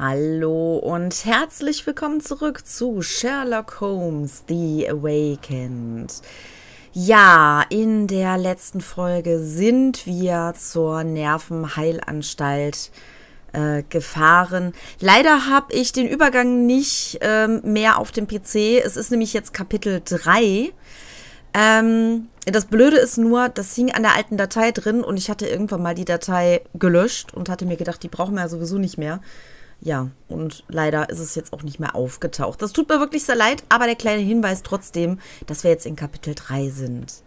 Hallo und herzlich willkommen zurück zu Sherlock Holmes The Awakened. Ja, in der letzten Folge sind wir zur Nervenheilanstalt äh, gefahren. Leider habe ich den Übergang nicht ähm, mehr auf dem PC. Es ist nämlich jetzt Kapitel 3. Ähm, das Blöde ist nur, das hing an der alten Datei drin und ich hatte irgendwann mal die Datei gelöscht und hatte mir gedacht, die brauchen wir ja sowieso nicht mehr. Ja, und leider ist es jetzt auch nicht mehr aufgetaucht. Das tut mir wirklich sehr leid, aber der kleine Hinweis trotzdem, dass wir jetzt in Kapitel 3 sind.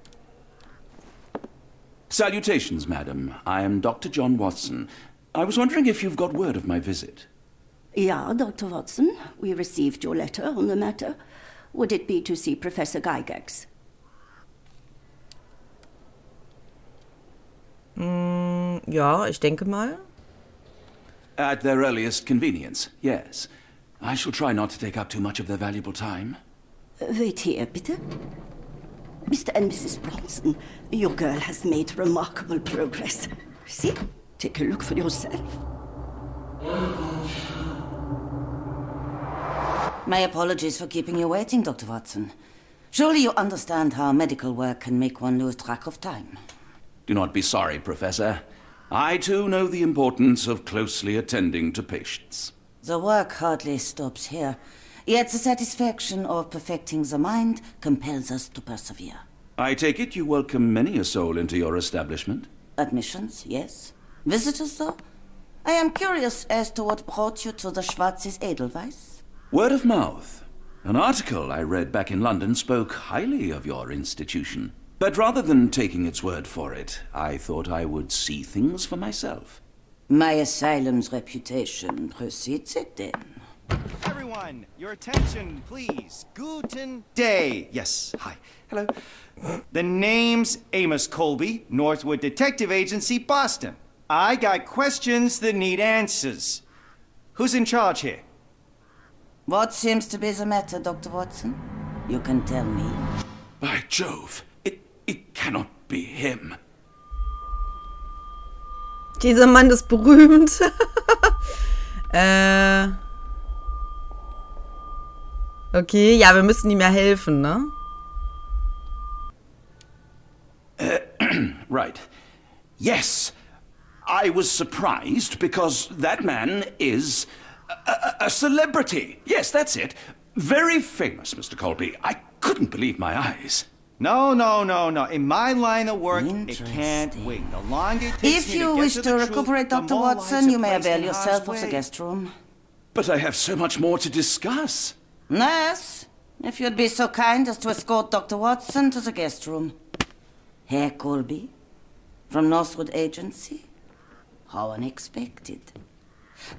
Salutations, madam. I am Dr. John Watson. I was wondering if you've got word of my visit. Yeah, Dr. Watson. We received your letter on the matter. Would it be to see Professor Gygax? Mm, ja, ich denke mal. At their earliest convenience, yes. I shall try not to take up too much of their valuable time. Wait here, bitte. Mr. and Mrs. Bronson, your girl has made remarkable progress. See? Take a look for yourself. My apologies for keeping you waiting, Dr. Watson. Surely you understand how medical work can make one lose track of time. Do not be sorry, Professor. I too know the importance of closely attending to patients. The work hardly stops here, yet the satisfaction of perfecting the mind compels us to persevere. I take it you welcome many a soul into your establishment? Admissions, yes. Visitors, though? I am curious as to what brought you to the Schwarzes Edelweiss. Word of mouth. An article I read back in London spoke highly of your institution. But rather than taking its word for it, I thought I would see things for myself. My asylum's reputation precedes it, then. Everyone, your attention, please. Guten Day. Yes, hi. Hello. The name's Amos Colby, Northwood Detective Agency, Boston. I got questions that need answers. Who's in charge here? What seems to be the matter, Dr. Watson? You can tell me. By Jove, it, cannot be him. Dieser Mann ist berühmt. äh. Okay, ja, wir müssen ihm ja helfen, ne? Äh, right. Yes. I was surprised because that man is a, a celebrity. Yes, that's it. Very famous, Mr. Colby. I couldn't believe my eyes. No, no, no, no. In my line of work, it can't wait. The longer it takes If you to wish to to the truth, recuperate, Dr. Watson, you may avail yourself of the guest room. But I have so much more to discuss. Nurse, if you'd be so kind as to escort Dr. Watson to the guest room. Herr Colby, from Northwood Agency? How unexpected.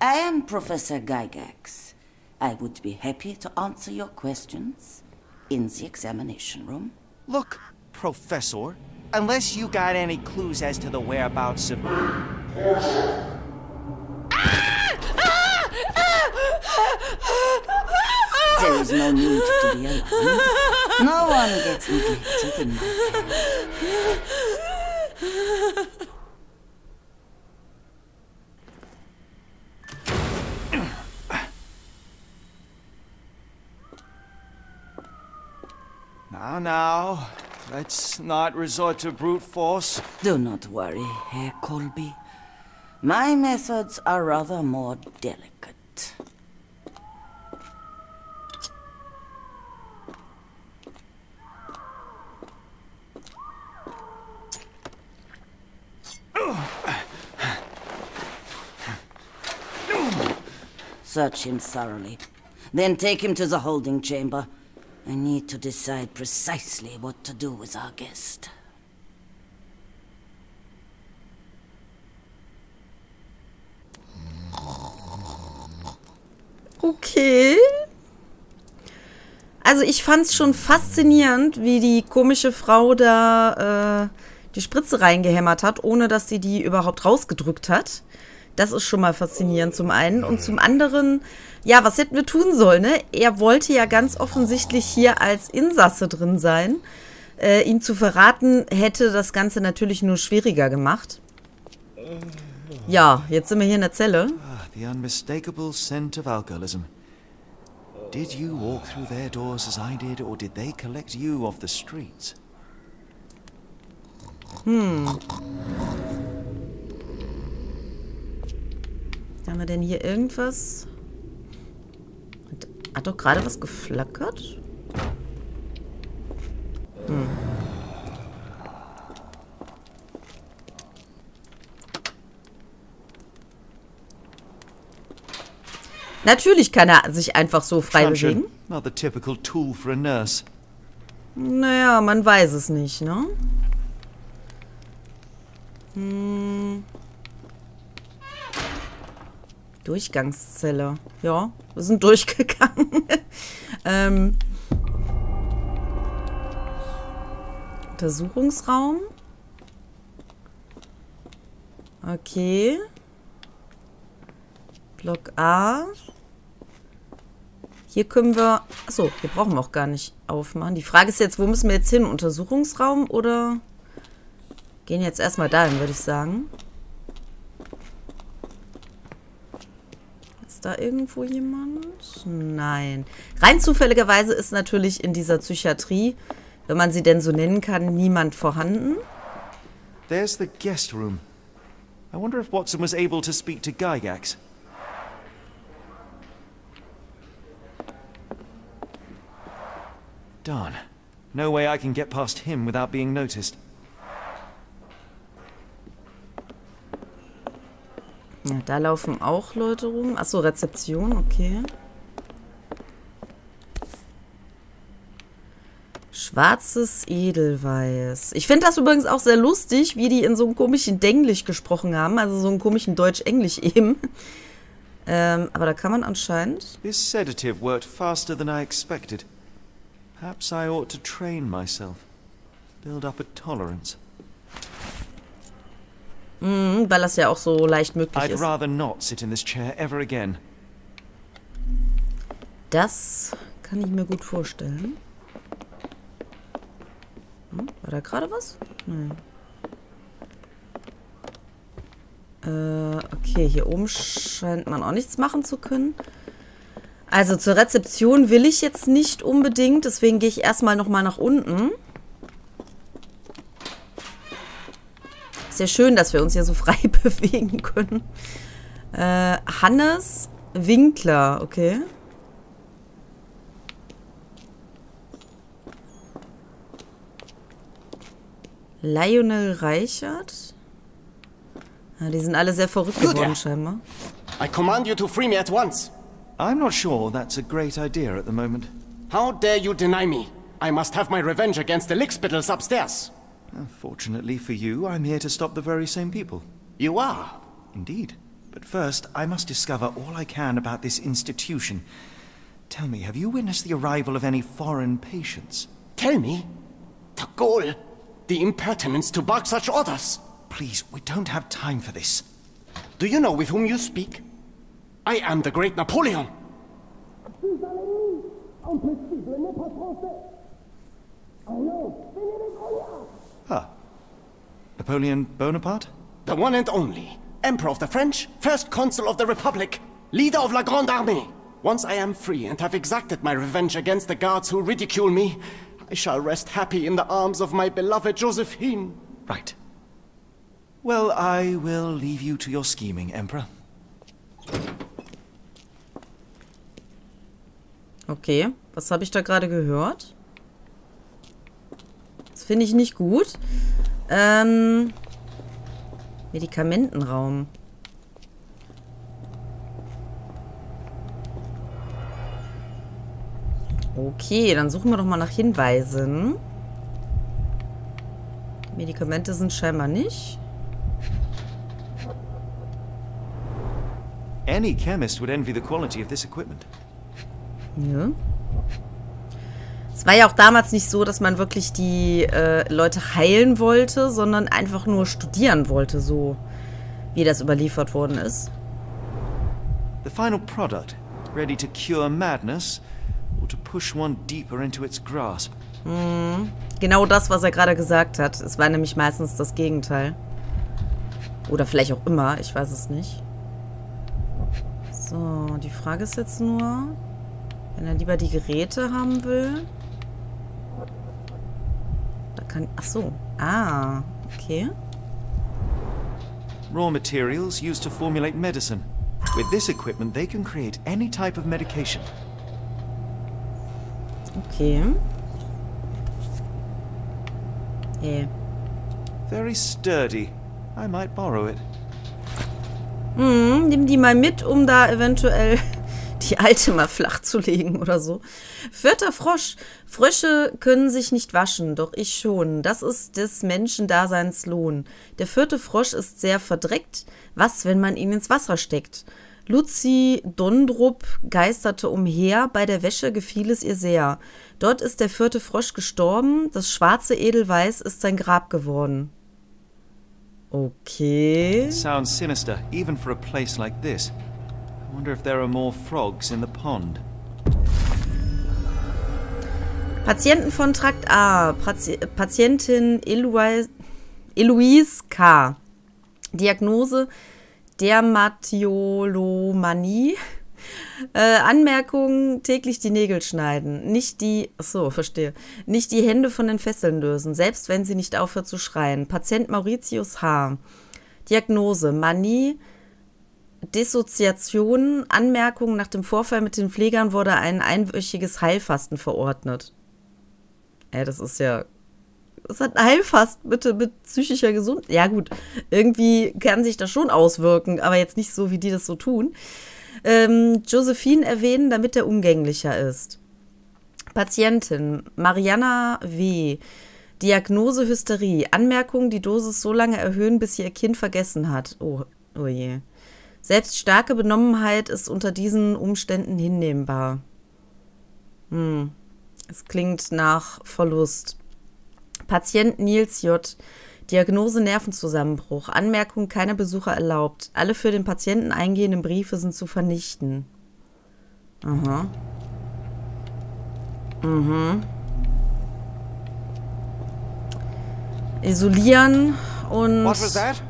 I am Professor Gygax. I would be happy to answer your questions in the examination room. Look, Professor, unless you got any clues as to the whereabouts of. There is no need to be alarmed. No one gets neglected in my care. Now, now, let's not resort to brute force. Do not worry, Herr Colby. My methods are rather more delicate. Search him thoroughly. Then take him to the holding chamber. I need to decide precisely what to do with our guest. Okay. Also ich fand's schon faszinierend, wie die komische Frau da äh, die Spritze reingehämmert hat, ohne dass sie die überhaupt rausgedrückt hat. Das ist schon mal faszinierend zum einen. Und zum anderen, ja, was hätten wir tun sollen? Ne? Er wollte ja ganz offensichtlich hier als Insasse drin sein. Äh, ihn zu verraten, hätte das Ganze natürlich nur schwieriger gemacht. Ja, jetzt sind wir hier in der Zelle. the unmistakable scent of alcoholism. Did you walk through their doors as I did, or did they collect you off the streets? Haben wir denn hier irgendwas? Hat, doch gerade was geflackert? Hm. Natürlich kann er sich einfach so frei bewegen. Naja, man weiß es nicht, ne? Hm. Durchgangszelle. Ja, wir sind durchgegangen. ähm. Untersuchungsraum. Okay. Block A. Hier können wir... Achso, hier brauchen wir auch gar nicht aufmachen. Die Frage ist jetzt, wo müssen wir jetzt hin? Untersuchungsraum oder... Gehen jetzt erstmal dahin, würde ich sagen. Da irgendwo jemand? Nein. Rein zufälligerweise ist natürlich in dieser Psychiatrie, wenn man sie denn so nennen kann, niemand vorhanden. There's the guest room. I wonder if Watson was able to speak to Gygax. Darn. No way I can get past him without being noticed. Ja, da laufen auch Leute rum. Achso, Rezeption, okay. Schwarzes Edelweiß. Ich finde das übrigens auch sehr lustig, wie die in so einem komischen Denglisch gesprochen haben. Also so einem komischen Deutsch-Englisch eben. Ähm, aber da kann man anscheinend... This sedative worked faster than I expected. Perhaps I ought to train myself. Build up a tolerance. Mhm, weil das ja auch so leicht möglich I'd ist. rather not sit in this chair ever again. Das kann ich mir gut vorstellen. Hm, war da gerade was? Nein. Äh, okay, hier oben scheint man auch nichts machen zu können. Also zur Rezeption will ich jetzt nicht unbedingt, deswegen gehe ich erstmal nochmal nach unten. Ist ja schön, dass wir uns hier so frei bewegen können. Äh, Hannes Winkler, okay. Lionel Reichert. Ja, die sind alle sehr verrückt geworden, scheinbar. I command you to free me at once. I'm not sure that's a great idea at the moment. How dare you deny me? I must have my revenge against the lickspittles upstairs. Fortunately for you, I'm here to stop the very same people. You are. Indeed. But first, I must discover all I can about this institution. Tell me, have you witnessed the arrival of any foreign patients? Tell me. The goal. The impertinence to bark such orders. Please, we don't have time for this. Do you know with whom you speak? I am the great Napoleon. Ah. Napoleon Bonaparte? The one and only. Emperor of the French, first consul of the Republic, leader of La Grande Armée. Once I am free and have exacted my revenge against the guards who ridicule me, I shall rest happy in the arms of my beloved Josephine. Right. Well, I will leave you to your scheming, Emperor. Okay, was habe ich da gerade gehört? Das finde ich nicht gut. Ähm, Medikamentenraum. Okay, dann suchen wir doch mal nach Hinweisen. Medikamente sind scheinbar nicht. Any chemist would envy the quality of this equipment. Ja. Es war ja auch damals nicht so, dass man wirklich die äh, Leute heilen wollte, sondern einfach nur studieren wollte, so wie das überliefert worden ist. The final product, ready to cure madness or to push one deeper into its grasp. Genau das, was er gerade gesagt hat. Es war nämlich meistens das Gegenteil. Oder vielleicht auch immer, ich weiß es nicht. So, die Frage ist jetzt nur, wenn er lieber die Geräte haben will. Kann. Ach so. Ah, okay. Raw materials used to formulate medicine. With this equipment, they can create any type of medication. Okay. Yeah. Very sturdy. I might borrow it. Hm, nimm die mal mit, um da eventuell die alte mal flach zu legen oder so. Vierter Frosch. Frösche können sich nicht waschen, doch ich schon. Das ist des Menschendaseins Lohn. Der vierte Frosch ist sehr verdreckt. Was, wenn man ihn ins Wasser steckt? Luzi Dondrup geisterte umher, bei der Wäsche gefiel es ihr sehr. Dort ist der vierte Frosch gestorben, das schwarze Edelweiß ist sein Grab geworden. Okay. Sounds sinister, even for a place like this. Patienten von Trakt A. Pati Patientin Eloise, Eloise K. Diagnose Dermatiolomanie. Äh, Anmerkung, täglich die Nägel schneiden. Nicht die, so verstehe. Nicht die Hände von den Fesseln lösen, selbst wenn sie nicht aufhört zu schreien. Patient Mauritius H. Diagnose, Manie, Dissoziation, Anmerkung, nach dem Vorfall mit den Pflegern wurde ein einwöchiges Heilfasten verordnet. Ey, das ist ja was hat ein Heilfasten bitte mit psychischer Gesundheit? Ja, gut, irgendwie kann sich das schon auswirken, aber jetzt nicht so, wie die das so tun. Ähm, Josephine erwähnen, damit er umgänglicher ist. Patientin Mariana W. Diagnose Hysterie. Anmerkung, die Dosis so lange erhöhen, bis sie ihr Kind vergessen hat. Oh, oh je. Selbst starke Benommenheit ist unter diesen Umständen hinnehmbar. Hm. Es klingt nach Verlust. Patient Nils J. Diagnose Nervenzusammenbruch. Anmerkung, keine Besucher erlaubt. Alle für den Patienten eingehenden Briefe sind zu vernichten. Aha. Mhm. Isolieren und. What was that?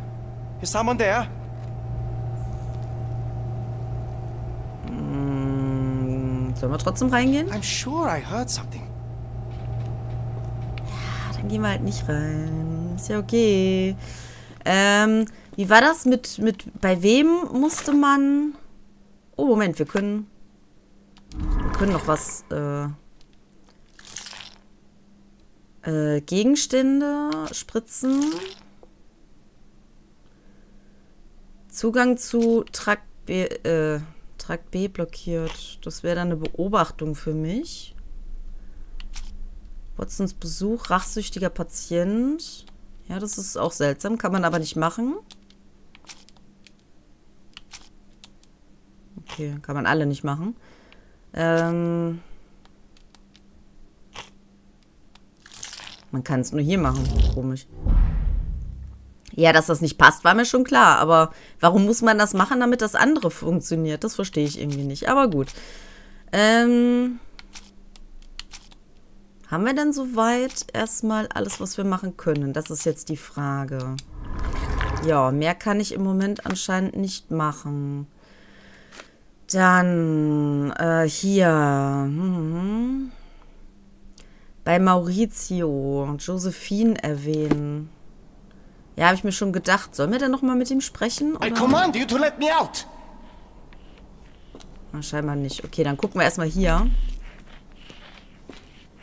Is someone there? Sollen wir trotzdem reingehen? I'm sure I heard something. Dann gehen wir halt nicht rein. Ist ja okay. Ähm, wie war das mit, mit, bei wem musste man... Oh, Moment, wir können... Wir können noch was, äh... Äh, Gegenstände spritzen. Zugang zu Trakt äh, Trakt B blockiert. Das wäre dann eine Beobachtung für mich. Watsons Besuch, rachsüchtiger Patient. Ja, das ist auch seltsam, kann man aber nicht machen. Okay, kann man alle nicht machen. Ähm man kann es nur hier machen. Komisch. Ja, dass das nicht passt, war mir schon klar. Aber warum muss man das machen, damit das andere funktioniert? Das verstehe ich irgendwie nicht. Aber gut. Ähm... Haben wir denn soweit erstmal alles, was wir machen können? Das ist jetzt die Frage. Ja, mehr kann ich im Moment anscheinend nicht machen. Dann äh, hier. Hm. Bei Maurizio. Josephine erwähnen. Ja, habe ich mir schon gedacht. Sollen wir denn nochmal mit ihm sprechen? I command you to let me out! Na, scheinbar nicht. Okay, dann gucken wir erstmal hier.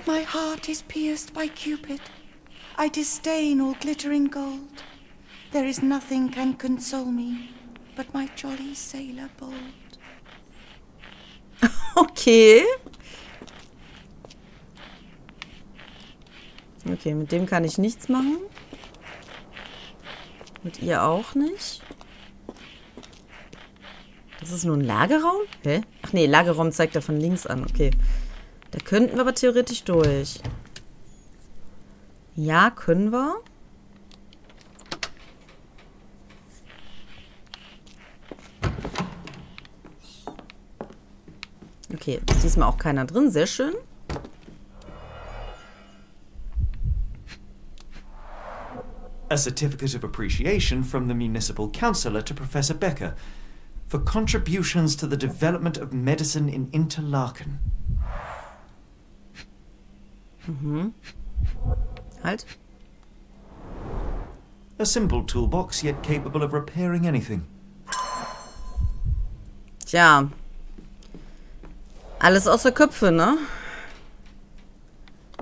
My heart is pierced by Cupid. I disdain all glittering gold. There is nothing can console me but my jolly sailor bold. Okay. Okay, mit dem kann ich nichts machen. Mit ihr auch nicht. Das ist nur ein Lagerraum? Hä? Ach nee, Lagerraum zeigt er von links an. Okay. Da könnten wir aber theoretisch durch. Ja, können wir. Okay, ist diesmal auch keiner drin. Sehr schön. A certificate of appreciation from the municipal councillor to Professor Becker. for contributions to the development of medicine in Interlaken. Halt. A simple toolbox, yet capable of repairing anything. Tja. Alles außer Köpfe, ne?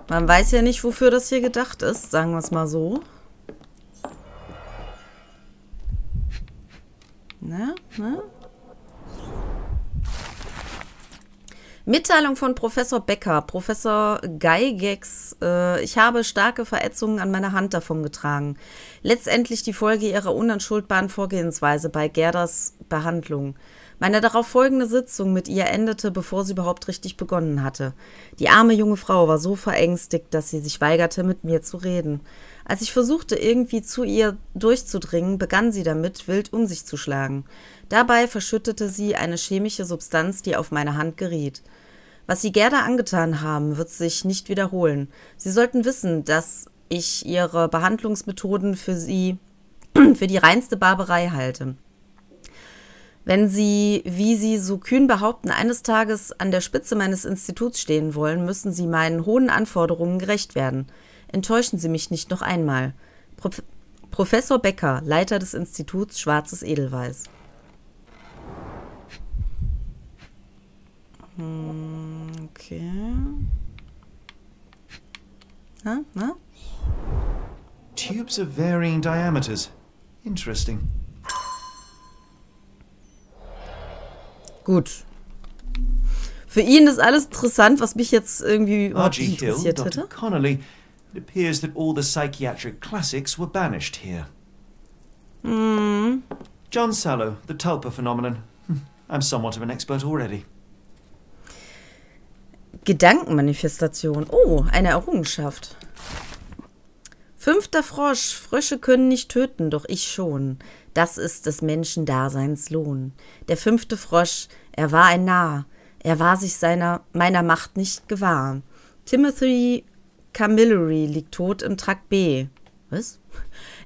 Man weiß ja nicht, wofür das hier gedacht ist, sagen wir es mal so. Ne? Ne? Mitteilung von Professor Becker, Professor Geigex. Äh, ich habe starke Verätzungen an meiner Hand davongetragen. Letztendlich die Folge ihrer unentschuldbaren Vorgehensweise bei Gerdas Behandlung. Meine darauf folgende Sitzung mit ihr endete, bevor sie überhaupt richtig begonnen hatte. Die arme junge Frau war so verängstigt, dass sie sich weigerte, mit mir zu reden. Als ich versuchte, irgendwie zu ihr durchzudringen, begann sie damit, wild um sich zu schlagen. Dabei verschüttete sie eine chemische Substanz, die auf meine Hand geriet. Was sie Gerda angetan haben, wird sich nicht wiederholen. Sie sollten wissen, dass ich ihre Behandlungsmethoden für sie für die reinste Barbarei halte. Wenn Sie, wie Sie so kühn behaupten, eines Tages an der Spitze meines Instituts stehen wollen, müssen Sie meinen hohen Anforderungen gerecht werden. Enttäuschen Sie mich nicht noch einmal. Prof Professor Becker, Leiter des Instituts Schwarzes Edelweiß. Hm, Okay. Ha? Na? Tubes of varying diameters. Interesting. Gut. Für ihn ist alles interessant, was mich jetzt irgendwie überhaupt Hill, interessiert Dr. hätte. Connolly. It appears that all the psychiatric classics were banished here. John Sallow, the Tulpa phenomenon. I'm somewhat of an expert already. Gedankenmanifestation. Oh, eine Errungenschaft. Fünfter Frosch. Frösche können nicht töten, doch ich schon. Das ist des Menschen Daseins Lohn. Der fünfte Frosch, er war ein Narr. Er war sich seiner, meiner Macht nicht gewahr. Timothy Camilleri liegt tot im Trakt B. Was?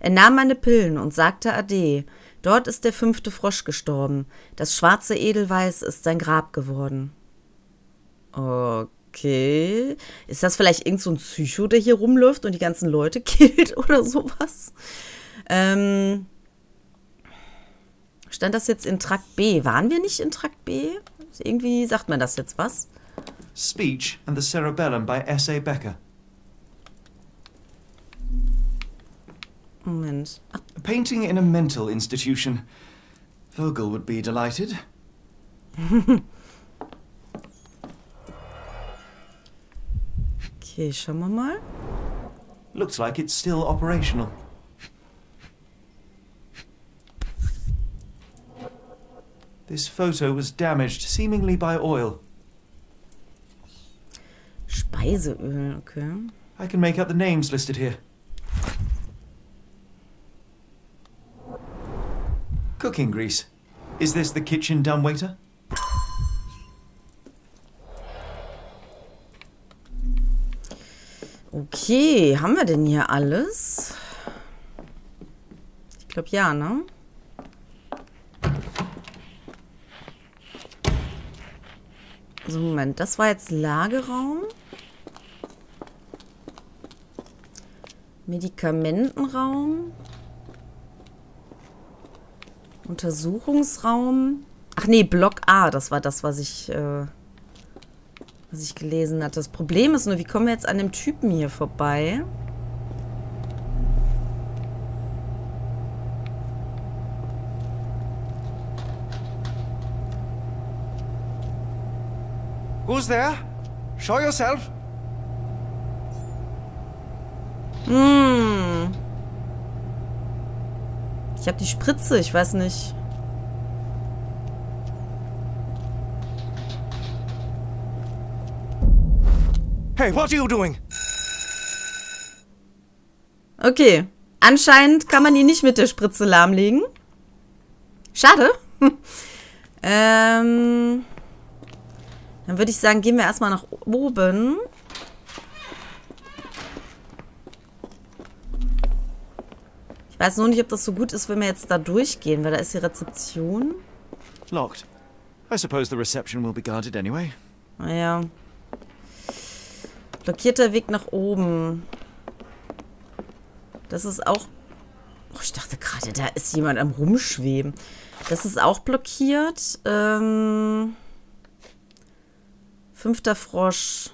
Er nahm meine Pillen und sagte Ade. Dort ist der fünfte Frosch gestorben. Das schwarze Edelweiß ist sein Grab geworden. Okay. Ist das vielleicht irgend so ein Psycho, der hier rumläuft und die ganzen Leute killt oder sowas? Ähm, stand das jetzt in Trakt B? Waren wir nicht in Trakt B? Irgendwie sagt man das jetzt was? Speech and the Cerebellum by S.A. Becker. Moment. A painting in a mental institution. Vogel would be delighted. okay, schauen wir mal. Looks like it's still operational. This photo was damaged, seemingly by oil. Speiseöl, okay. I can make out the names listed here. Cooking grease. Is this the kitchen dumbwaiter? Okay, haben wir denn hier alles? Ich glaube ja, ne? So, Moment, das war jetzt Lageraum. Medikamentenraum. Untersuchungsraum. Ach nee, Block A, das war das, was ich, äh, was ich gelesen hatte. Das Problem ist nur, wie kommen wir jetzt an dem Typen hier vorbei? Who's there? Show yourself. Hm. Ich habe die Spritze, ich weiß nicht. Hey, what are you doing? Okay. Anscheinend kann man ihn nicht mit der Spritze lahmlegen. Schade. ähm. Dann würde ich sagen, gehen wir erstmal nach oben. Weiß nur nicht, ob das so gut ist, wenn wir jetzt da durchgehen, weil da ist die Rezeption. Locked. I suppose the reception will be guarded anyway. Naja. Blockierter Weg nach oben. Das ist auch... Oh, ich dachte gerade, da ist jemand am Rumschweben. Das ist auch blockiert. Ähm... Fünfter Frosch.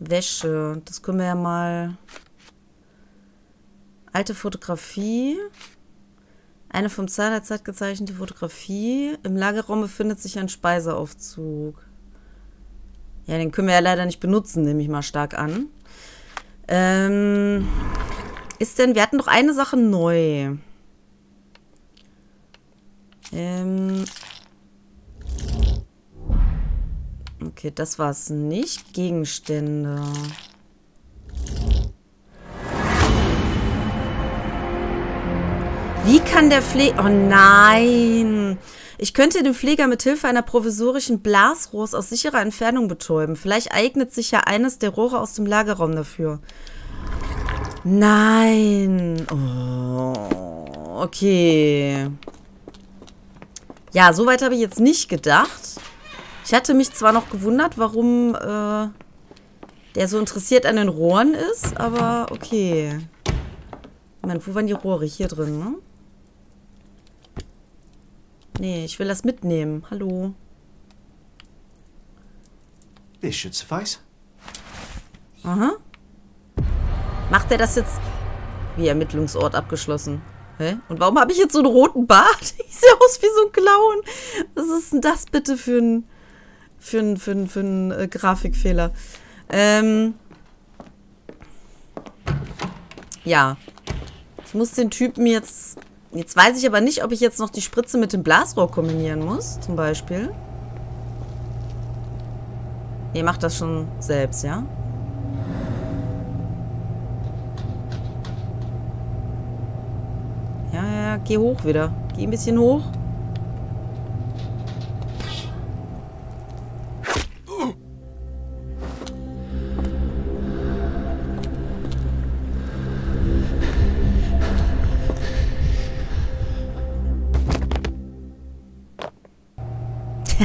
Wäsche. Das können wir ja mal... Alte Fotografie. Eine vom Zahnerzeit gezeichnete Fotografie. Im Lagerraum befindet sich ein Speiseaufzug. Ja, den können wir ja leider nicht benutzen, nehme ich mal stark an. Ähm, ist denn, wir hatten doch eine Sache neu. Ähm, okay, das war es nicht. Gegenstände. Wie kann der Pfleger... Oh nein. Ich könnte den Pfleger mit Hilfe einer provisorischen Blasrohrs aus sicherer Entfernung betäuben. Vielleicht eignet sich ja eines der Rohre aus dem Lagerraum dafür. Nein. Oh, okay. Ja, soweit habe ich jetzt nicht gedacht. Ich hatte mich zwar noch gewundert, warum äh, der so interessiert an den Rohren ist, aber okay. Moment, wo waren die Rohre? Hier drin, ne? Nee, ich will das mitnehmen. Hallo. This should suffice. Aha. Macht er das jetzt? Wie Ermittlungsort abgeschlossen. Hä? Und warum habe ich jetzt so einen roten Bart? Ich sehe aus wie so ein Clown. Was ist denn das bitte für ein, für ein, für ein, für ein äh, Grafikfehler? Ähm. Ja. Ich muss den Typen jetzt Jetzt weiß ich aber nicht, ob ich jetzt noch die Spritze mit dem Blasrohr kombinieren muss, zum Beispiel. Ihr macht das schon selbst, ja? Ja, ja, ja, geh hoch wieder. Geh ein bisschen hoch.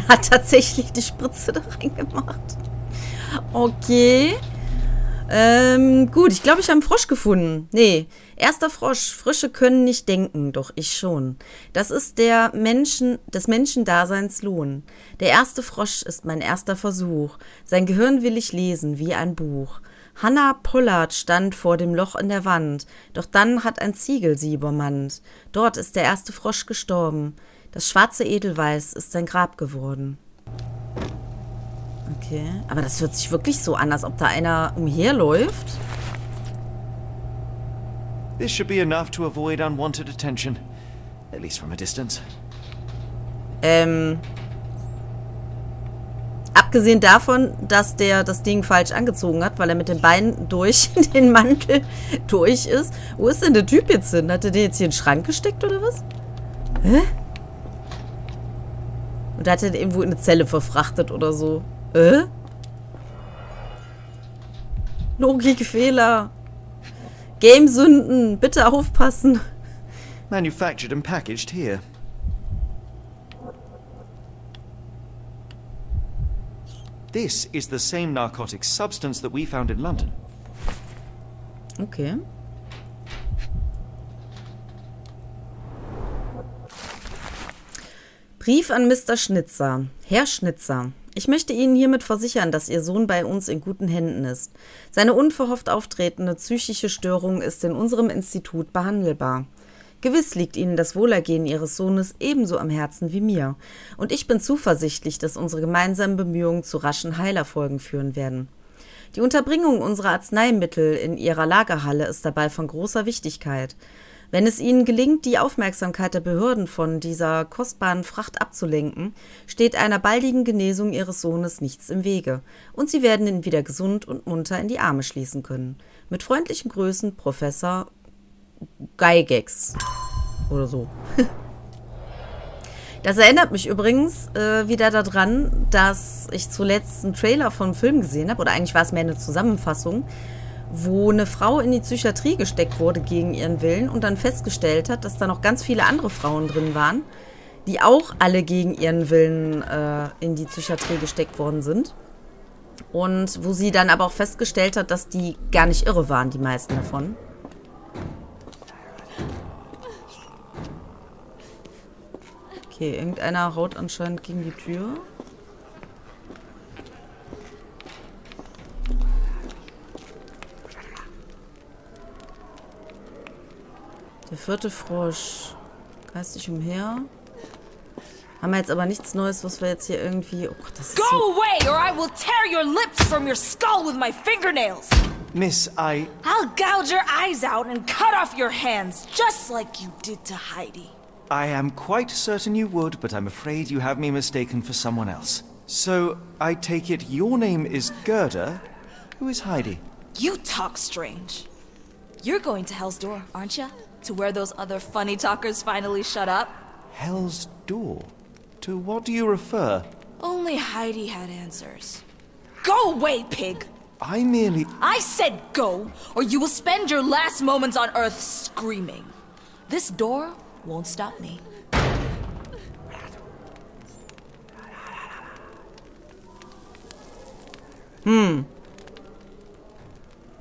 Er hat tatsächlich die Spritze da reingemacht. Okay. Ähm, gut, ich glaube, ich habe einen Frosch gefunden. Nee, erster Frosch. Frische können nicht denken, doch ich schon. Das ist der Menschen, des Menschendaseins Lohn. Der erste Frosch ist mein erster Versuch. Sein Gehirn will ich lesen, wie ein Buch. Hannah Pollard stand vor dem Loch in der Wand, doch dann hat ein Ziegel sie übermannt. Dort ist der erste Frosch gestorben. Das schwarze Edelweiß ist sein Grab geworden. Okay. Aber das hört sich wirklich so an, als ob da einer umherläuft. This should be enough to avoid unwanted attention. At least from a distance. Ähm. Abgesehen davon, dass der das Ding falsch angezogen hat, weil er mit den Beinen durch den Mantel durch ist. Wo ist denn der Typ jetzt hin? Hat er den jetzt hier in den Schrank gesteckt oder was? Hä? Und hat er irgendwo in eine Zelle verfrachtet oder so. Äh? Logikfehler. Game-Sünden. Bitte aufpassen. Manufactured and packaged here. This is the same narcotic substance that we found in London. Okay. Brief an Mr. Schnitzer. Herr Schnitzer, ich möchte Ihnen hiermit versichern, dass Ihr Sohn bei uns in guten Händen ist. Seine unverhofft auftretende psychische Störung ist in unserem Institut behandelbar. Gewiss liegt Ihnen das Wohlergehen Ihres Sohnes ebenso am Herzen wie mir, und ich bin zuversichtlich, dass unsere gemeinsamen Bemühungen zu raschen Heilerfolgen führen werden. Die Unterbringung unserer Arzneimittel in ihrer Lagerhalle ist dabei von großer Wichtigkeit. Wenn es ihnen gelingt, die Aufmerksamkeit der Behörden von dieser kostbaren Fracht abzulenken, steht einer baldigen Genesung ihres Sohnes nichts im Wege, und sie werden ihn wieder gesund und munter in die Arme schließen können. Mit freundlichen Grüßen, Professor Geigex. Oder so. Das erinnert mich übrigens äh, wieder daran, dass ich zuletzt einen Trailer vom Film gesehen habe, oder eigentlich war es mehr eine Zusammenfassung, wo eine Frau in die Psychiatrie gesteckt wurde gegen ihren Willen und dann festgestellt hat, dass da noch ganz viele andere Frauen drin waren, die auch alle gegen ihren Willen äh, in die Psychiatrie gesteckt worden sind. Und wo sie dann aber auch festgestellt hat, dass die gar nicht irre waren, die meisten davon. Okay, irgendeiner haut anscheinend gegen die Tür. Der vierte Frosch. Geistig umher. Haben wir jetzt aber nichts Neues, was wir jetzt hier irgendwie... Oh Gott, das ist Go so... away, or I will tear your lips from your skull with my fingernails! Miss, I. I'll gouge your eyes out and cut off your hands, just like you did to Heidi. I am quite certain you would, but I'm afraid you have me mistaken for someone else. So, I take it your name is Gerda? Who is Heidi? You talk strange. You're going to Hell's Door, aren't you? To where those other funny talkers finally shut up? Hell's Door? To what do you refer? Only Heidi had answers. Go away, pig! I merely. I said go, or you will spend your last moments on Earth screaming. This door won't stop me. Hmm.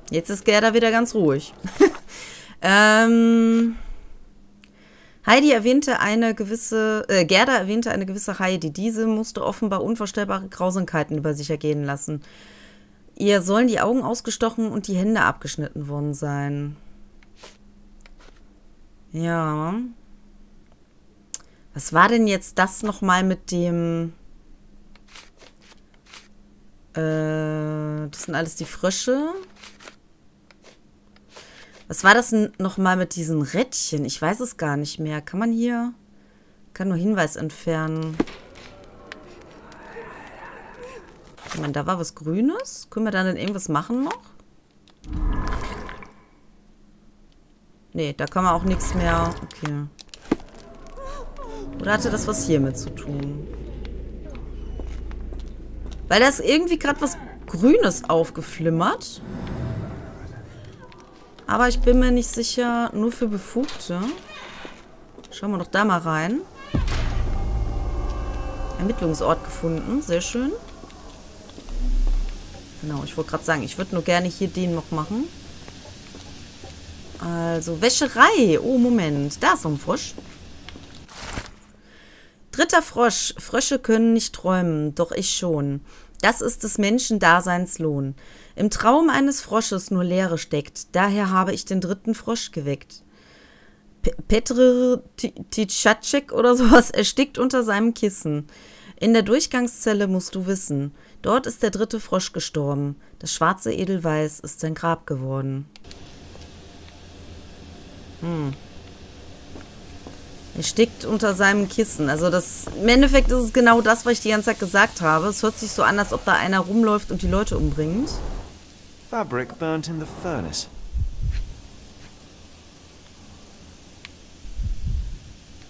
Jetzt ist Gerda wieder ganz ruhig. ähm, Heidi erwähnte eine gewisse, äh, Gerda erwähnte eine gewisse Heidi. Diese musste offenbar unvorstellbare Grausamkeiten über sich ergehen lassen. Ihr sollen die Augen ausgestochen und die Hände abgeschnitten worden sein. Ja. Was war denn jetzt das nochmal mit dem... Äh, das sind alles die Frösche. Was war das nochmal mit diesen Rädchen? Ich weiß es gar nicht mehr. Kann man hier... Kann nur Hinweis entfernen. Ich meine, da war was Grünes. Können wir da denn irgendwas machen noch? Nee, da kann man auch nichts mehr... Okay. Oder hatte das was hiermit zu tun? Weil da ist irgendwie gerade was Grünes aufgeflimmert. Aber ich bin mir nicht sicher, nur für Befugte. Schauen wir doch da mal rein. Ermittlungsort gefunden, sehr schön. Genau, ich wollte gerade sagen, ich würde nur gerne hier den noch machen. Also, Wäscherei. Oh, Moment. Da ist noch ein Frosch. Dritter Frosch. Frösche können nicht träumen, doch ich schon. Das ist des Menschen Daseinslohn. Im Traum eines Frosches nur Leere steckt, daher habe ich den dritten Frosch geweckt. Pe- Petr Titschatschek oder sowas erstickt unter seinem Kissen. In der Durchgangszelle musst du wissen, dort ist der dritte Frosch gestorben. Das schwarze Edelweiß ist sein Grab geworden. Er stickt unter seinem Kissen. Also das, im Endeffekt ist es genau das, was ich die ganze Zeit gesagt habe. Es hört sich so an, als ob da einer rumläuft und die Leute umbringt. Fabric burnt in the furnace.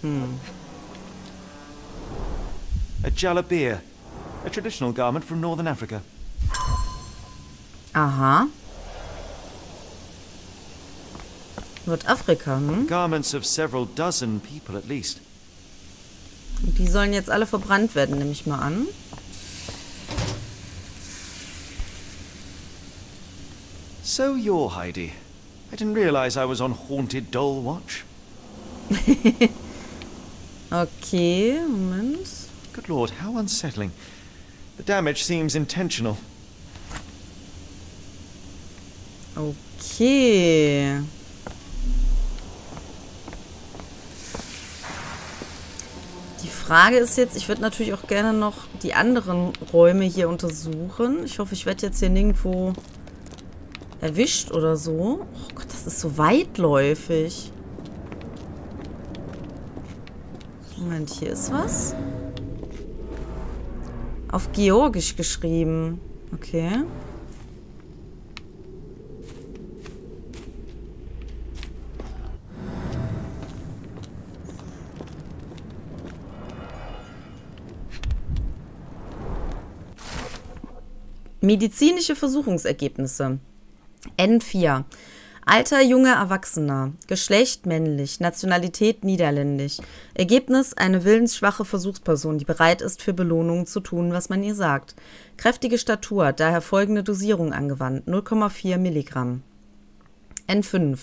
Hmm. A jalabia, a traditional garment from northern Africa. Aha. Nordafrika, hm? Garments of several dozen people at least. Die sollen jetzt alle verbrannt werden, nehme ich mal an. So you're Heidi. I didn't realize I was on haunted doll watch. Okay, Moment. Good lord, how unsettling. The damage seems intentional. Okay. Die Frage ist jetzt, ich würde natürlich auch gerne noch die anderen Räume hier untersuchen. Ich hoffe, ich werde jetzt hier nirgendwo erwischt oder so. Oh Gott, das ist so weitläufig. Moment, hier ist was. Auf Georgisch geschrieben. Okay. Medizinische Versuchungsergebnisse. N4. Alter, junger Erwachsener. Geschlecht männlich. Nationalität niederländisch. Ergebnis eine willensschwache Versuchsperson, die bereit ist, für Belohnungen zu tun, was man ihr sagt. Kräftige Statur, daher folgende Dosierung angewandt. 0,4 Milligramm. N5.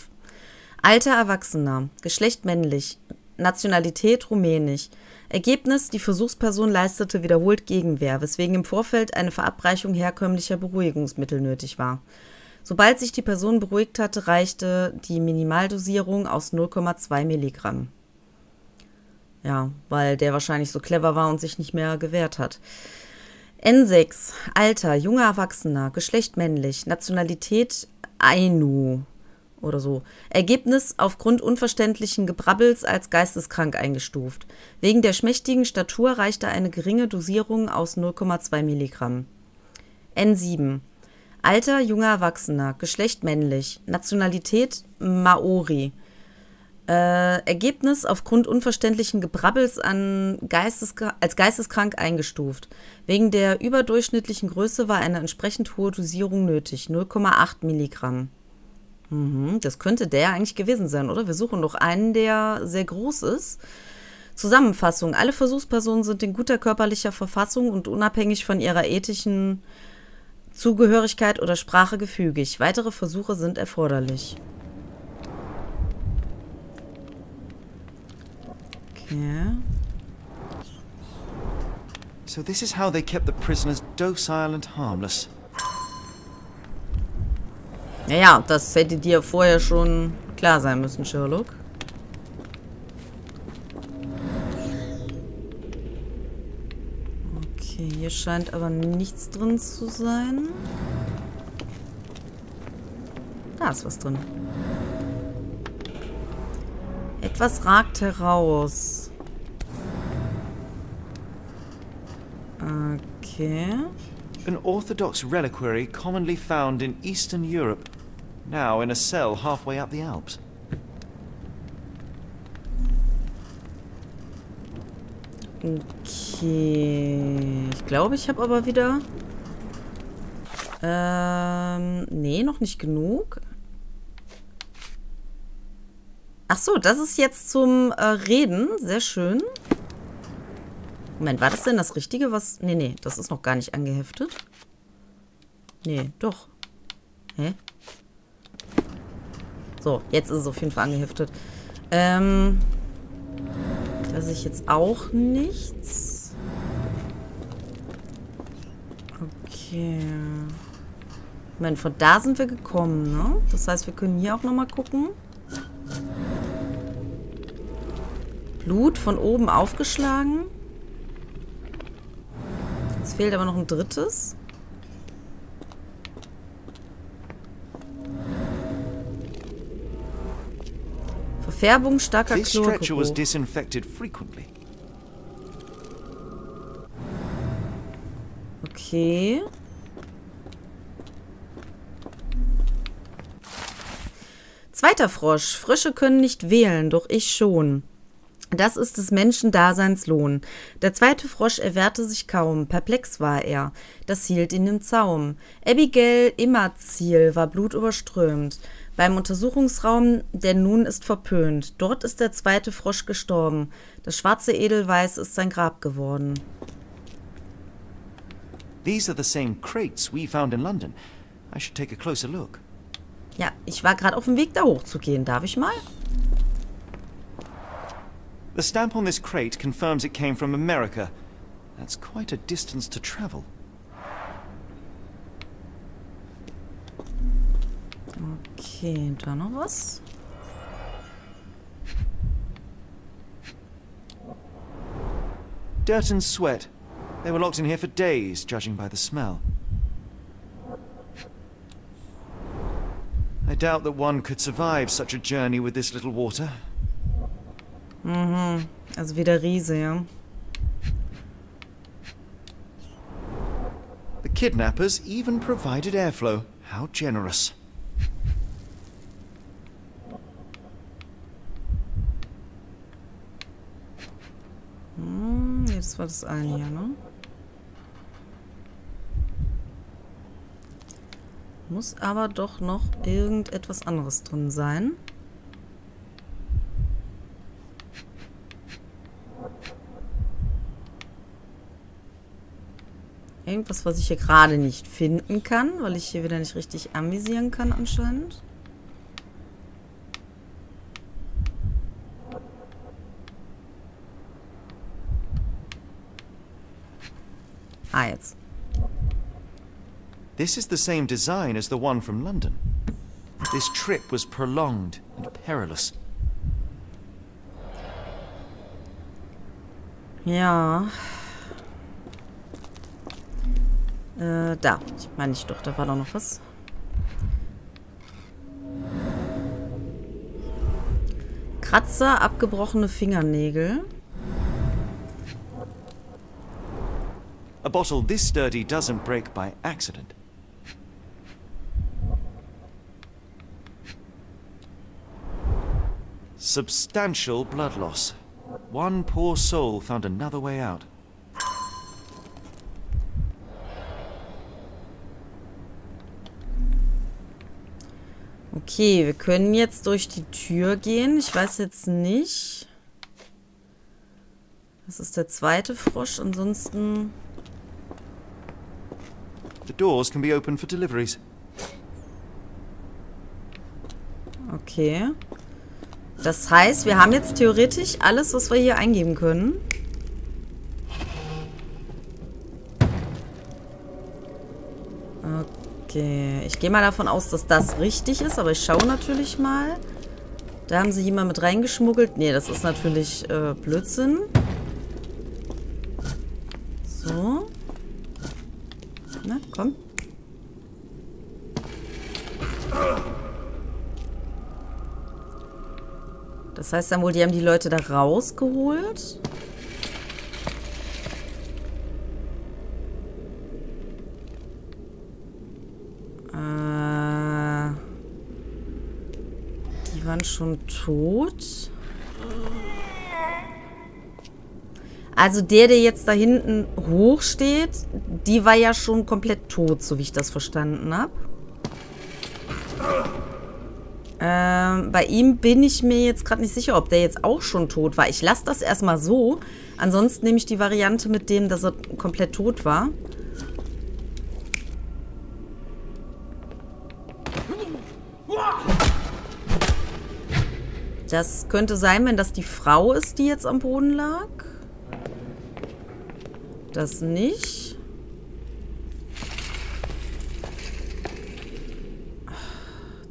Alter Erwachsener. Geschlecht männlich. Nationalität rumänisch. Ergebnis: Die Versuchsperson leistete wiederholt Gegenwehr, weswegen im Vorfeld eine Verabreichung herkömmlicher Beruhigungsmittel nötig war. Sobald sich die Person beruhigt hatte, reichte die Minimaldosierung aus 0,2 Milligramm. Ja, weil der wahrscheinlich so clever war und sich nicht mehr gewehrt hat. N6. Alter, junger Erwachsener, Geschlecht männlich, Nationalität Ainu oder so. Ergebnis aufgrund unverständlichen Gebrabbels als geisteskrank eingestuft. Wegen der schmächtigen Statur reichte eine geringe Dosierung aus 0,2 Milligramm. N7. Alter, junger Erwachsener, Geschlecht männlich, Nationalität Maori. Äh, Ergebnis aufgrund unverständlichen Gebrabbels an Geisteskra als geisteskrank eingestuft. Wegen der überdurchschnittlichen Größe war eine entsprechend hohe Dosierung nötig, 0,8 Milligramm. Mhm, das könnte der eigentlich gewesen sein, oder? Wir suchen doch einen, der sehr groß ist. Zusammenfassung. Alle Versuchspersonen sind in guter körperlicher Verfassung und unabhängig von ihrer ethischen Zugehörigkeit oder Sprache gefügig. Weitere Versuche sind erforderlich. Okay. So this is how they kept the prisoners docile and harmless. Ja, ja, das hätte dir vorher schon klar sein müssen, Sherlock. Okay, hier scheint aber nichts drin zu sein. Da ist was drin. Etwas ragt heraus. Okay. An orthodox reliquary commonly found in Eastern Europe, now in a cell halfway up the Alps. Okay. Ich glaube, ich habe aber wieder... Ähm, nee, noch nicht genug. Ach so, das ist jetzt zum äh, Reden. Sehr schön. Moment, war das denn das Richtige, was... Nee, nee, das ist noch gar nicht angeheftet. Nee, doch. Hä? So, jetzt ist es auf jeden Fall angeheftet. Ähm... Da sehe ich jetzt auch nichts. Okay. Moment, von da sind wir gekommen, ne? Das heißt, wir können hier auch nochmal gucken. Blut von oben aufgeschlagen. Es fehlt aber noch ein drittes. Verfärbung starker Chlorgeruch. disinfected frequently. Okay. Zweiter Frosch. Frösche können nicht wählen, doch ich schon. Das ist des Menschen Daseinslohn. Der zweite Frosch erwehrte sich kaum, perplex war er. Das hielt ihn im Zaum. Abigail Immerziel war blutüberströmt. Beim Untersuchungsraum, der nun ist verpönt. Dort ist der zweite Frosch gestorben. Das schwarze Edelweiß ist sein Grab geworden. These are the same crates we found in London. I should take a closer look. Ja, ich war gerade auf dem Weg, da hochzugehen. Darf ich mal? The stamp on this crate confirms it came from America. That's quite a distance to travel. Okay, da noch was? Dirt and sweat. They were locked in here for days, judging by the smell. I doubt that one could survive such a journey with this little water. Mm-hmm. Also wie der Riese, ja. The kidnappers even provided airflow. How generous. Hm, jetzt war das eine hier, ne? Muss aber doch noch irgendetwas anderes drin sein. Irgendwas, was ich hier gerade nicht finden kann, weil ich hier wieder nicht richtig anvisieren kann anscheinend. Ah, jetzt. This is the same design as the one from London. This trip was prolonged and perilous. Ja. Äh, da. Ich meine ich doch, da war doch noch was. Kratzer, abgebrochene Fingernägel. A bottle this sturdy doesn't break by accident. Substantial blood loss. One poor soul found another way out. Okay, wir können jetzt durch die Tür gehen. Ich weiß jetzt nicht. Das ist der zweite Frosch. Ansonsten... The doors can be opened for deliveries. Okay. Das heißt, wir haben jetzt theoretisch alles, was wir hier eingeben können. Okay. Ich gehe mal davon aus, dass das richtig ist, aber ich schaue natürlich mal. Da haben sie jemand mit reingeschmuggelt. Nee, das ist natürlich äh, Blödsinn. So. Na, komm. Das heißt dann wohl, die haben die Leute da rausgeholt. Äh, die waren schon tot. Also der, der jetzt da hinten hoch steht, die war ja schon komplett tot, so wie ich das verstanden habe. Ähm, bei ihm bin ich mir jetzt gerade nicht sicher, ob der jetzt auch schon tot war. Ich lasse das erstmal so. Ansonsten nehme ich die Variante mit dem, dass er komplett tot war. Das könnte sein, wenn das die Frau ist, die jetzt am Boden lag. Das nicht.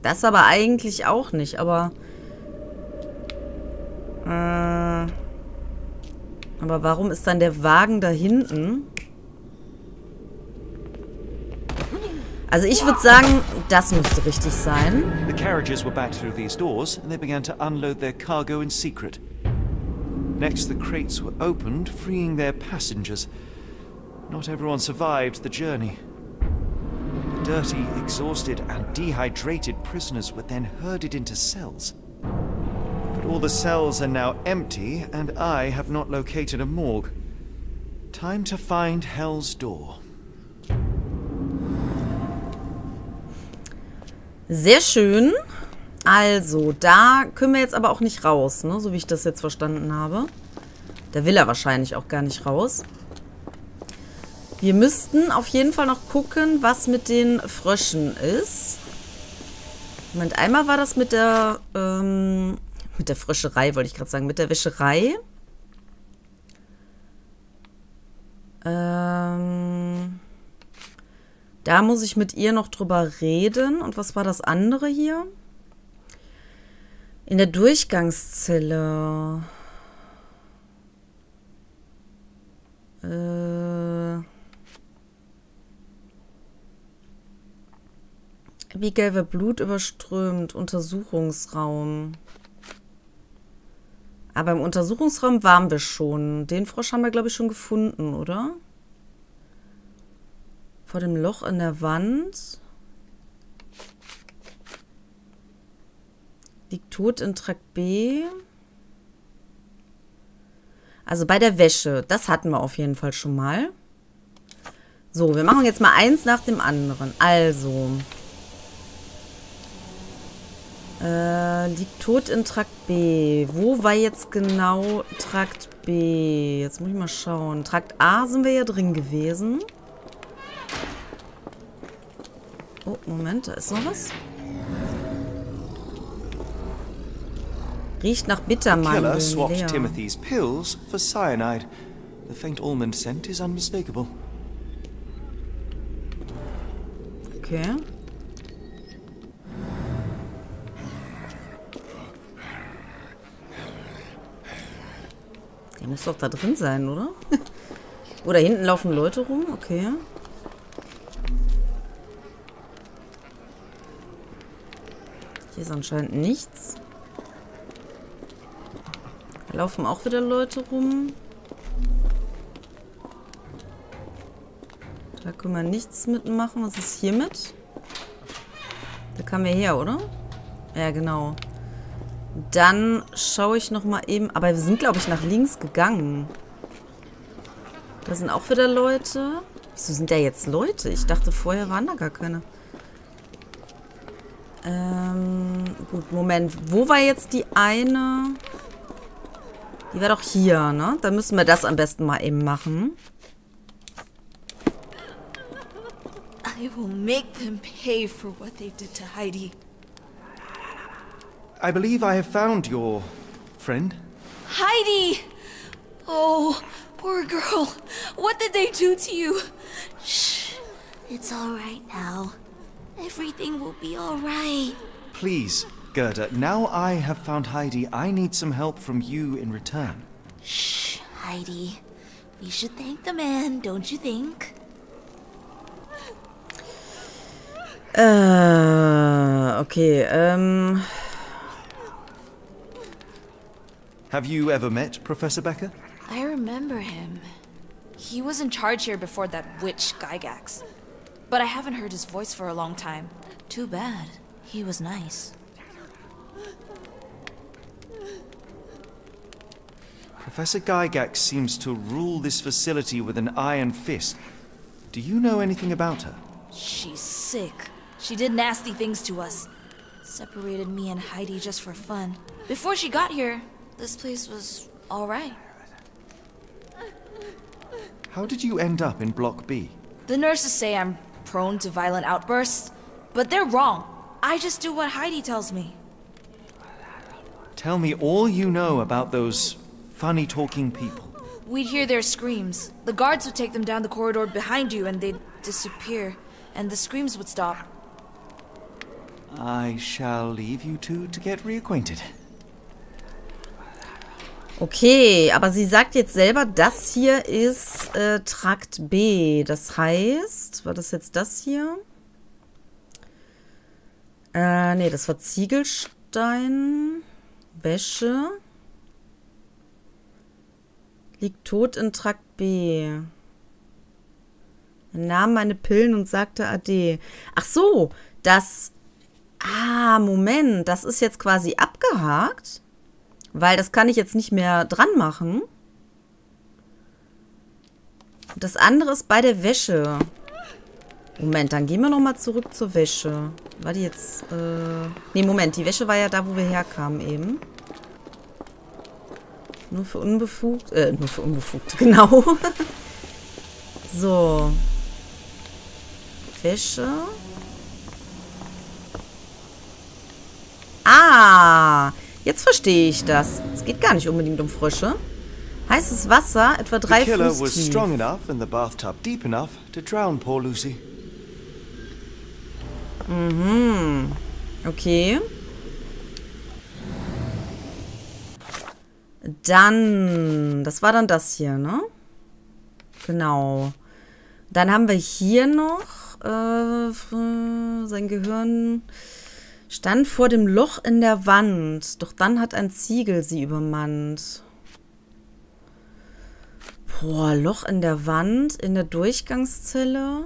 Das aber eigentlich auch nicht, aber... Äh, aber warum ist dann der Wagen da hinten? Also ich würde sagen, das müsste richtig sein. The carriages were back through these doors, and they began to unload their cargo in secret. Next, the crates were opened, freeing their passengers. Not everyone survived the journey. Dirty, exhausted, and dehydrated prisoners were then herded into cells. But all the cells are now empty, and I have not located a morgue. Time to find Hell's Door. Sehr schön. Also, da können wir jetzt aber auch nicht raus, ne? So wie ich das jetzt verstanden habe. Da will er wahrscheinlich auch gar nicht raus. Wir müssten auf jeden Fall noch gucken, was mit den Fröschen ist. Moment, einmal war das mit der, ähm, mit der Fröscherei, wollte ich gerade sagen, mit der Wäscherei. Ähm... Da muss ich mit ihr noch drüber reden. Und was war das andere hier? In der Durchgangszelle. Äh. Abigail wird Blut überströmt. Untersuchungsraum. Aber im Untersuchungsraum waren wir schon. Den Frosch haben wir, glaube ich, schon gefunden, oder? Vor dem Loch in der Wand. Liegt tot in Trakt B. Also bei der Wäsche. Das hatten wir auf jeden Fall schon mal. So, wir machen jetzt mal eins nach dem anderen. Also. Äh, liegt tot in Trakt B. Wo war jetzt genau Trakt B? Jetzt muss ich mal schauen. Trakt A sind wir ja drin gewesen. Oh, Moment, da ist noch was. Riecht nach Killer Bittermandeln. swapped Leer. Timothy's pills for cyanide. The faint almond scent is unmistakable. Okay. Der muss doch da drin sein, oder? oder hinten laufen Leute rum? Okay. Hier ist anscheinend nichts. Da laufen auch wieder Leute rum. Da können wir nichts mitmachen. Was ist hiermit? Da kamen wir her, oder? Ja, genau. Dann schaue ich noch mal eben. Aber wir sind, glaube ich, nach links gegangen. Da sind auch wieder Leute. Wieso sind da jetzt Leute? Ich dachte, vorher waren da gar keine. Ähm, gut, Moment. Wo war jetzt die eine? Die war doch hier, ne? Dann müssen wir das am besten mal eben machen. I will make them pay for what they did to Heidi. I believe I have found your friend. Heidi! Oh, poor girl. What did they do to you? Shh. It's all right now. Everything will be all right. Please, Gerda, now I have found Heidi, I need some help from you in return. Shh, Heidi. We should thank the man, don't you think? Äh, okay, ähm. Have you ever met Professor Becker? I remember him. He was in charge here before that witch Gygax. But I haven't heard his voice for a long time. Too bad. He was nice. Professor Gygax seems to rule this facility with an iron fist. Do you know anything about her? She's sick. She did nasty things to us. Separated me and Heidi just for fun. Before she got here, this place was alright. How did you end up in Block B? The nurses say I'm prone to violent outbursts, but they're wrong. I just do what Heidi tells me. Tell me all you know about those funny talking people. We'd hear their screams. The guards would take them down the corridor behind you and they'd disappear, and the screams would stop. I shall leave you two to get reacquainted. Okay, aber sie sagt jetzt selber, das hier ist äh, Trakt B. Das heißt, war das jetzt das hier? Äh, nee, das war Ziegelstein. Wäsche. Liegt tot in Trakt B. Er nahm meine Pillen und sagte Ade. Ach so, das... Ah, Moment, das ist jetzt quasi abgehakt. Weil das kann ich jetzt nicht mehr dran machen. Das andere ist bei der Wäsche. Moment, dann gehen wir nochmal zurück zur Wäsche. War die jetzt... Äh nee, Moment, die Wäsche war ja da, wo wir herkamen eben. Nur für unbefugt. Äh, nur für unbefugt, genau. so. Wäsche. Ah, jetzt verstehe ich das. Es geht gar nicht unbedingt um Frösche. Heißes Wasser, etwa drei Fuß tief. strong enough and the bathtub deep enough to drown poor Lucy. Okay. Dann, das war dann das hier, ne? Genau. Dann haben wir hier noch äh, sein Gehirn stand vor dem Loch in der Wand, doch dann hat ein Ziegel sie übermannt. Boah, Loch in der Wand, in der Durchgangszelle.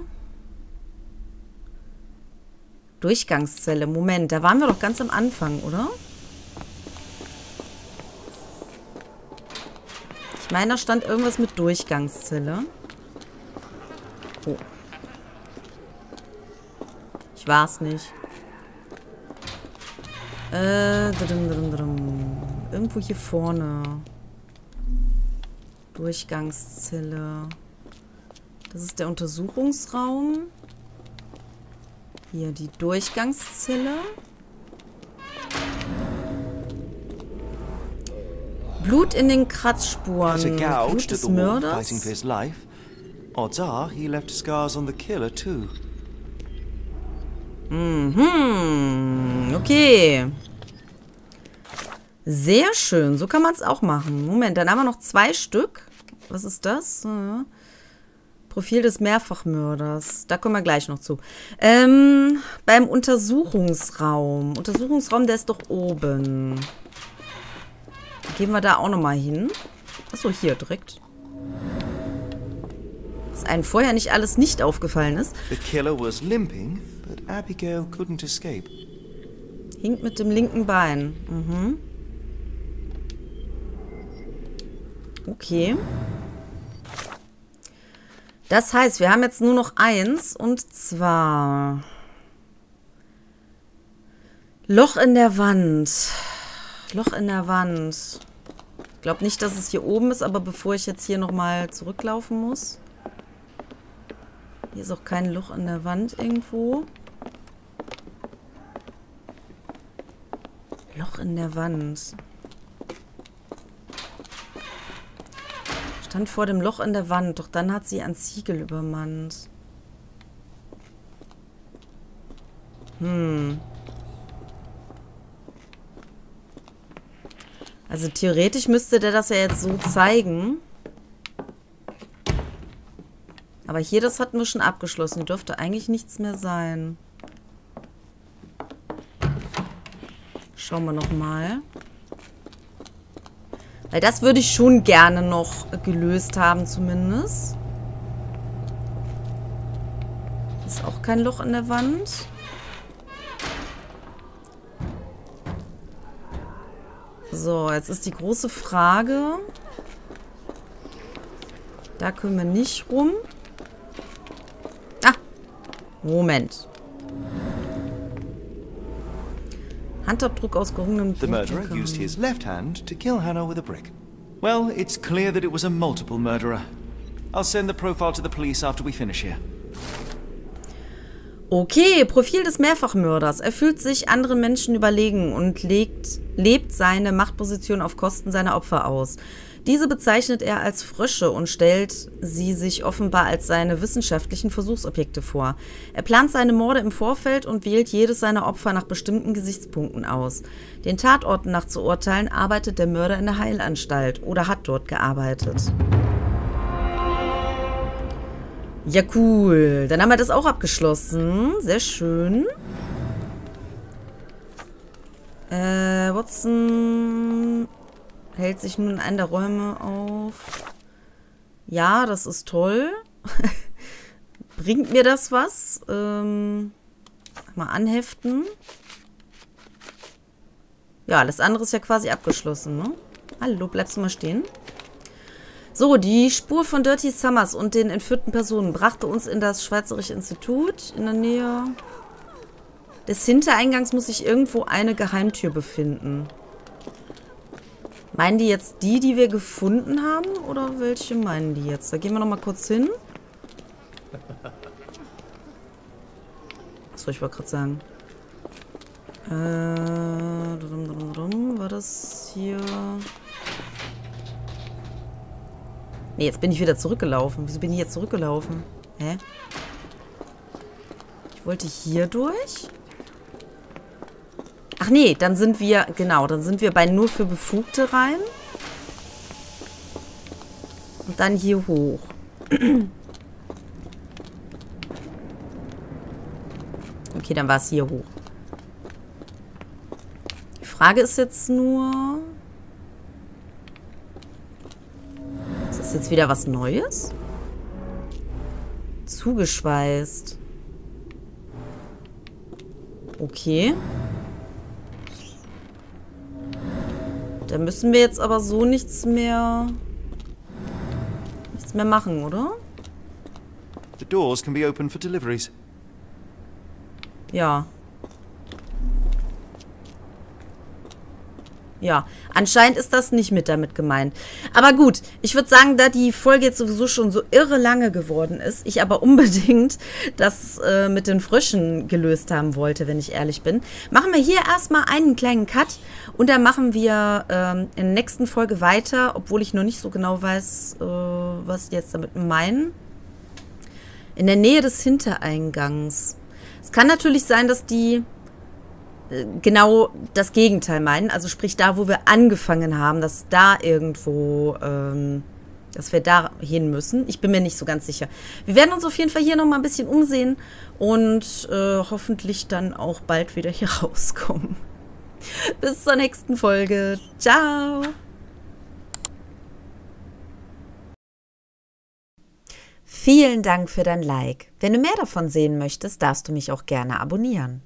Durchgangszelle, Moment, da waren wir doch ganz am Anfang, oder? Ich meine, da stand irgendwas mit Durchgangszelle. Oh. Ich war's nicht. Äh, drum, drum, drum. Irgendwo hier vorne. Durchgangszelle. Das ist der Untersuchungsraum. Hier die Durchgangszelle. Blut in den Kratzspuren. Blut des Mörders. Odds are he left scars on the killer too. Mhm. Okay. Sehr schön. So kann man es auch machen. Moment, dann haben wir noch zwei Stück. Was ist das? Ja. Profil des Mehrfachmörders. Da kommen wir gleich noch zu. Ähm, beim Untersuchungsraum. Untersuchungsraum, der ist doch oben. Gehen wir da auch nochmal hin. Achso, hier direkt. Dass einem vorher nicht alles nicht aufgefallen ist. The killer was limping, but Abigail couldn't escape. Hinkt mit dem linken Bein. Mhm. Okay. Das heißt, wir haben jetzt nur noch eins und zwar Loch in der Wand. Loch in der Wand. Ich glaube nicht, dass es hier oben ist, aber bevor ich jetzt hier nochmal zurücklaufen muss. Hier ist auch kein Loch in der Wand irgendwo. Loch in der Wand. Stand vor dem Loch in der Wand, doch dann hat sie ein Ziegel übermannt. Hm. Also theoretisch müsste der das ja jetzt so zeigen. Aber hier, das hatten wir schon abgeschlossen. Dürfte eigentlich nichts mehr sein. Schauen wir nochmal. Weil das würde ich schon gerne noch gelöst haben zumindest. Ist auch kein Loch in der Wand. So, jetzt ist die große Frage. Da können wir nicht rum. Ah, Moment. Handabdruck aus gehungenem The murderer used his left hand to kill Hannah with a brick. Well, it's clear that it was a multiple murderer. I'll send the profile to the police after we finish here. Okay, Profil des Mehrfachmörders. Er fühlt sich anderen Menschen überlegen und legt, lebt seine Machtposition auf Kosten seiner Opfer aus. Diese bezeichnet er als Frösche und stellt sie sich offenbar als seine wissenschaftlichen Versuchsobjekte vor. Er plant seine Morde im Vorfeld und wählt jedes seiner Opfer nach bestimmten Gesichtspunkten aus. Den Tatorten nach zu urteilen, arbeitet der Mörder in der Heilanstalt oder hat dort gearbeitet. Ja, cool. Dann haben wir das auch abgeschlossen. Sehr schön. Äh, Watson hält sich nun in der Räume auf. Ja, das ist toll. Bringt mir das was? Ähm, mal anheften. Ja, alles andere ist ja quasi abgeschlossen, ne? Hallo, bleibst du mal stehen? So, die Spur von Dirty Summers und den entführten Personen brachte uns in das Schweizerische Institut in der Nähe des Hintereingangs muss sich irgendwo eine Geheimtür befinden. Meinen die jetzt die, die wir gefunden haben? Oder welche meinen die jetzt? Da gehen wir nochmal kurz hin. Achso, ich wollte gerade sagen. Äh. War das hier... Nee, jetzt bin ich wieder zurückgelaufen. Wieso bin ich jetzt zurückgelaufen? Hä? Ich wollte hier durch. Ach nee, dann sind wir, genau, dann sind wir bei nur für Befugte rein. Und dann hier hoch. Okay, dann war es hier hoch. Die Frage ist jetzt nur... Ist das jetzt wieder was Neues? Zugeschweißt. Okay. Da müssen wir jetzt aber so nichts mehr... Nichts mehr machen, oder? The doors can be opened for deliveries. Ja. Ja, anscheinend ist das nicht mit damit gemeint. Aber gut, ich würde sagen, da die Folge jetzt sowieso schon so irre lange geworden ist, ich aber unbedingt das äh, mit den Fröschen gelöst haben wollte, wenn ich ehrlich bin, machen wir hier erstmal einen kleinen Cut und dann machen wir ähm, in der nächsten Folge weiter, obwohl ich noch nicht so genau weiß, äh, was die jetzt damit meinen. In der Nähe des Hintereingangs. Es kann natürlich sein, dass die genau das Gegenteil meinen. Also sprich da, wo wir angefangen haben, dass da irgendwo, ähm, dass wir da hin müssen. Ich bin mir nicht so ganz sicher. Wir werden uns auf jeden Fall hier noch mal ein bisschen umsehen und äh, hoffentlich dann auch bald wieder hier rauskommen. Bis zur nächsten Folge. Ciao. Vielen Dank für dein Like. Wenn du mehr davon sehen möchtest, darfst du mich auch gerne abonnieren.